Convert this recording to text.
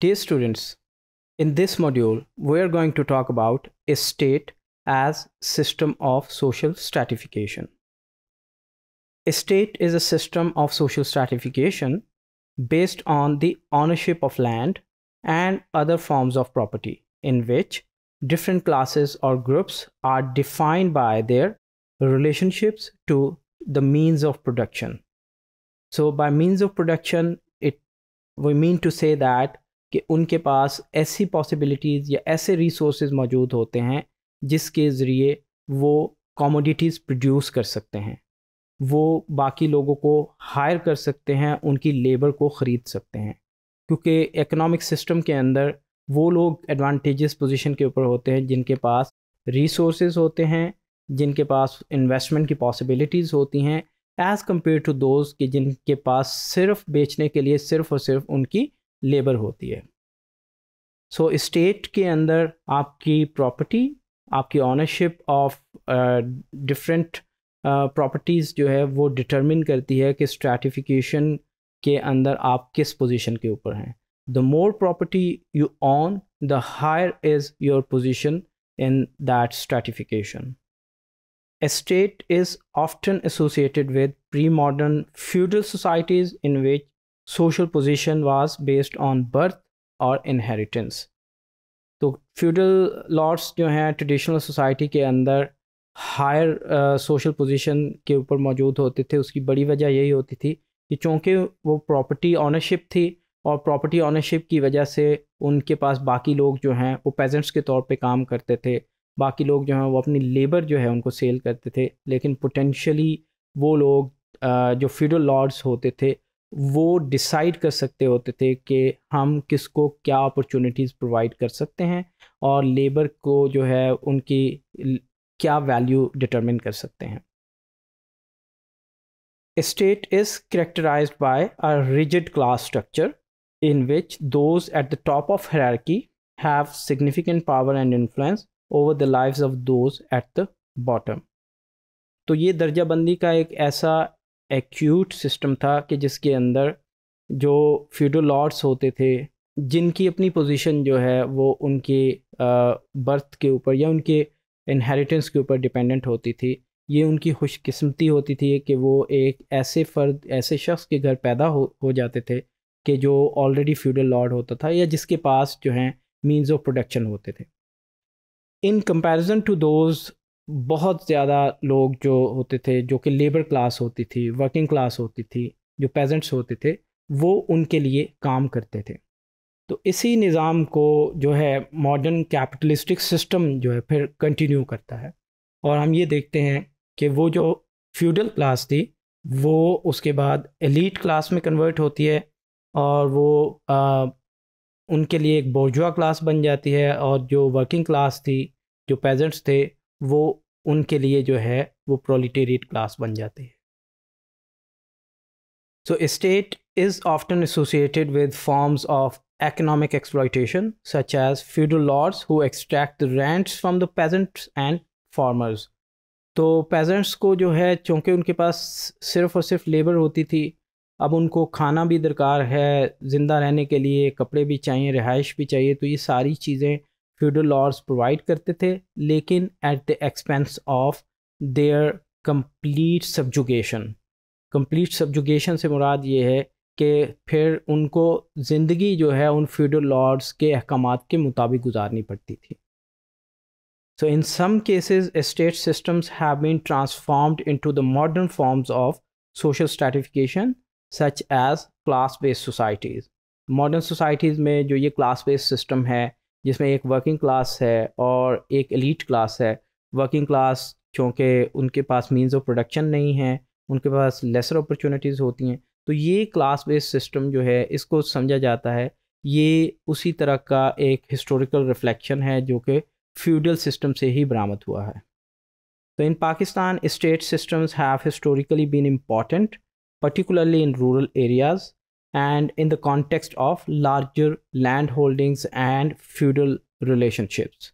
Dear students, in this module, we are going to talk about estate as system of social stratification. Estate is a system of social stratification based on the ownership of land and other forms of property in which different classes or groups are defined by their relationships to the means of production. So by means of production, it we mean to say that कि उनके पास ऐसी possibilities या ऐसे resource मौजूद होते हैं, जिसके ज़रिए वो कमोडिटीज़ प्रोड्यूस कर सकते हैं। वो बाकी लोगों को हायर कर सकते हैं, उनकी लेबर को ख़रीद सकते हैं। क्योंकि इकोनॉमिक सिस्टम के अंदर वो लोग एडवांटेजेस पोजीशन के ऊपर होते हैं, जिनके पास रिसोर्स होते हैं, जिनके पास इन्वेस्टमेंट की पॉसिबिलिटीज़ होती हैं एज़ कंपेयर टू दोज कि जिनके पास सिर्फ़ बेचने के लिए सिर्फ़ और सिर्फ़ उनकी लेबर होती है। सो so, स्टेट के अंदर आपकी प्रॉपर्टी आपकी ऑनरशिप ऑफ़ डिफरेंट प्रॉपर्टीज़ जो है वो डिटरमिन करती है कि स्ट्रैटिफिकेशन के अंदर आप किस पोजीशन के ऊपर हैं। The more property you own the higher is your position in that stratification Estate is often associated with pre-modern feudal societies in which social position was based on birth और inheritance तो feudal lords जो हैं traditional society के अंदर higher social position के ऊपर मौजूद होते थे। उसकी बड़ी वजह यही होती थी कि चूँकि वो प्रॉपर्टी ऑनरशिप थी और प्रॉपर्टी ऑनरशिप की वजह से उनके पास बाकी लोग जो हैं, वो पेजेंट्स के तौर पे काम करते थे। बाकी लोग जो हैं, वो अपनी लेबर जो है, उनको सेल करते थे। लेकिन पोटेंशली वो लोग जो फ्यूडल लॉर्ड्स होते थे वो डिसाइड कर सकते होते थे कि हम किसको क्या अपॉर्चुनिटीज़ प्रोवाइड कर सकते हैं और लेबर को जो है उनकी क्या वैल्यू डिटरमिन कर सकते हैं। State is characterized by a rigid class structure in which those at the top of hierarchy have significant power and influence over the lives of those at the bottom तो ये दर्जाबंदी का एक ऐसा acute system था कि जिसके अंदर जो फ्यूडल लॉर्ड्स होते थे, जिनकी अपनी पोजीशन जो है वो उनके बर्थ के ऊपर या उनके इनहेरिटेंस के ऊपर डिपेंडेंट होती थी। ये उनकी खुशकिस्मती होती थी कि वो एक ऐसे फ़र्द, ऐसे शख्स के घर पैदा हो हो जाते थे कि जो ऑलरेडी फ्यूडल लॉर्ड होता था या जिसके पास जो हैं मीन्स ऑफ़ प्रोडक्शन होते थे। इन कंपैरिजन टू दोज बहुत ज़्यादा लोग जो होते थे जो कि लेबर क्लास होती थी वर्किंग क्लास होती थी जो पेजेंट्स होते थे वो उनके लिए काम करते थे। तो इसी निज़ाम को जो है मॉडर्न कैपिटलिस्टिक सिस्टम जो है फिर कंटिन्यू करता है। और हम ये देखते हैं कि वो जो फ्यूडल क्लास थी वो उसके बाद एलिट क्लास में कन्वर्ट होती है और वो आ, उनके लिए एक बोर्जुआ क्लास बन जाती है और जो वर्किंग क्लास थी जो पेजेंट्स थे वो उनके लिए जो है, वो प्रोलिटेरिएट क्लास बन जाते हैं। So state is often associated with forms of economic exploitation such as feudal lords who extract the rents from the peasants and farmers. तो पेजेंट्स को जो है, चूँकि उनके पास सिर्फ़ और सिर्फ़ लेबर होती थी, अब उनको खाना भी दरकार है, ज़िंदा रहने के लिए, कपड़े भी चाहिए, रिहाइश भी चाहिए तो ये सारी चीज़ें फ्यूडल लॉर्ड्स प्रोवाइड करते थे, लेकिन at the expense of their complete subjugation complete subjugation से मुराद ये है कि फिर उनको ज़िंदगी जो है उन फ्यूडल लॉर्ड्स के अहकाम के मुताबिक गुजारनी पड़ती थी। So in some cases state systems have been transformed into the modern forms of social stratification such as class based societies modern societies में जो ये क्लास बेस्ड सिस्टम है जिसमें एक वर्किंग क्लास है और एक एलीट क्लास है। वर्किंग क्लास चूँकि उनके पास मीन्स ऑफ़ प्रोडक्शन नहीं है, उनके पास लेसर अपॉर्चुनिटीज़ होती हैं। तो ये क्लास बेस्ड सिस्टम जो है, इसको समझा जाता है। ये उसी तरह का एक हिस्टोरिकल रिफ्लेक्शन है जो कि फ्यूडल सिस्टम से ही बरामद हुआ है। तो in Pakistan state systems have historically been important particularly in rural areas and in the context of larger land holdings and feudal relationships.